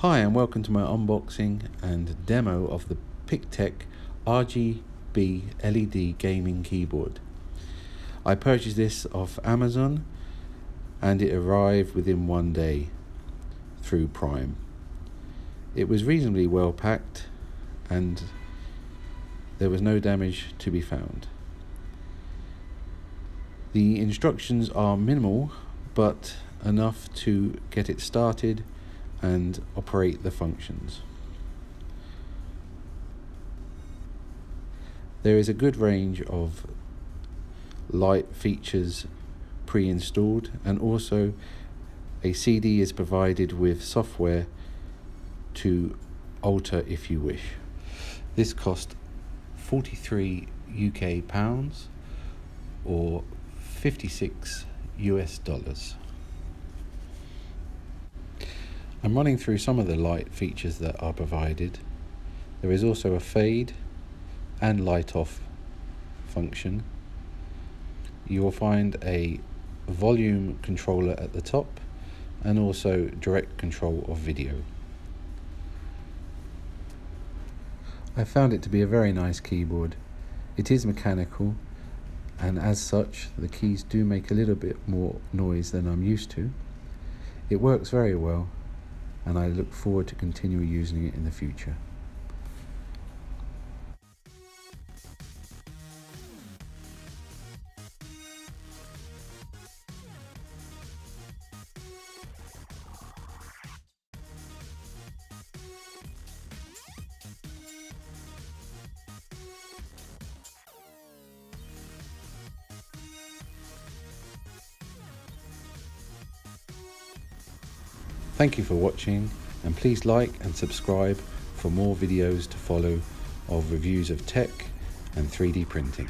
Hi and welcome to my unboxing and demo of the Pictek RGB LED gaming keyboard. I purchased this off Amazon and it arrived within one day through Prime. It was reasonably well packed and there was no damage to be found. The instructions are minimal but enough to get it started and operate the functions. There is a good range of light features pre-installed and also a CD is provided with software to alter if you wish. This cost 43 UK pounds or 56 US dollars. I'm running through some of the light features that are provided. There is also a fade and light off function. You will find a volume controller at the top and also direct control of video. I found it to be a very nice keyboard. It is mechanical and as such the keys do make a little bit more noise than I'm used to. It works very well and I look forward to continue using it in the future. Thank you for watching and please like and subscribe for more videos to follow of reviews of tech and 3D printing.